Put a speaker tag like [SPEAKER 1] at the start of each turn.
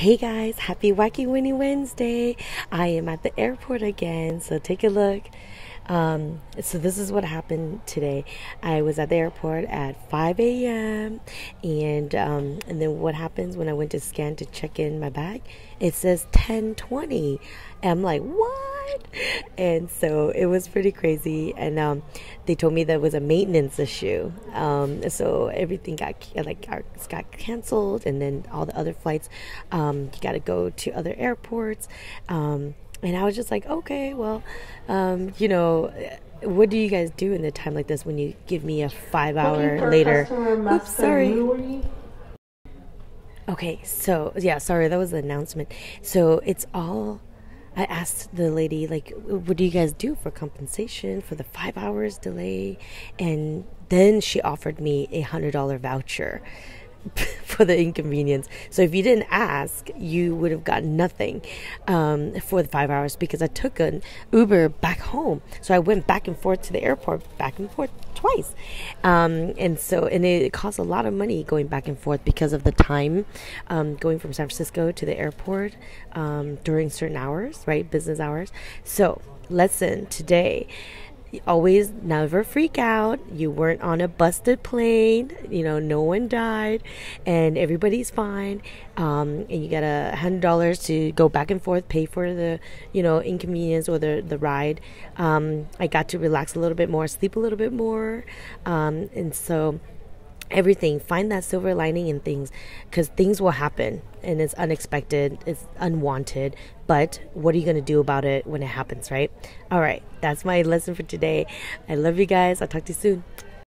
[SPEAKER 1] Hey guys, happy Wacky Winnie Wednesday. I am at the airport again, so take a look. Um, so this is what happened today. I was at the airport at 5 a.m. and um, and then what happens when I went to scan to check in my bag? It says 10:20. I'm like, what? And so it was pretty crazy. And um, they told me that was a maintenance issue. Um, so everything got like got canceled, and then all the other flights, um, you got to go to other airports. Um, and I was just like, okay, well, um, you know, what do you guys do in the time like this when you give me a five hour later? Oops, sorry. Okay, so yeah, sorry, that was the announcement. So it's all. I asked the lady, like, what do you guys do for compensation for the five hours delay? And then she offered me a hundred dollar voucher. for the inconvenience. So if you didn't ask, you would have gotten nothing um, for the five hours because I took an Uber back home. So I went back and forth to the airport, back and forth twice. Um, and so, and it costs a lot of money going back and forth because of the time um, going from San Francisco to the airport um, during certain hours, right? Business hours. So, lesson today always never freak out. You weren't on a busted plane. You know, no one died, and everybody's fine. Um, and you got a hundred dollars to go back and forth, pay for the you know inconvenience or the the ride. Um, I got to relax a little bit more, sleep a little bit more, um, and so everything. Find that silver lining in things because things will happen and it's unexpected it's unwanted but what are you going to do about it when it happens right? All right that's my lesson for today. I love you guys. I'll talk to you soon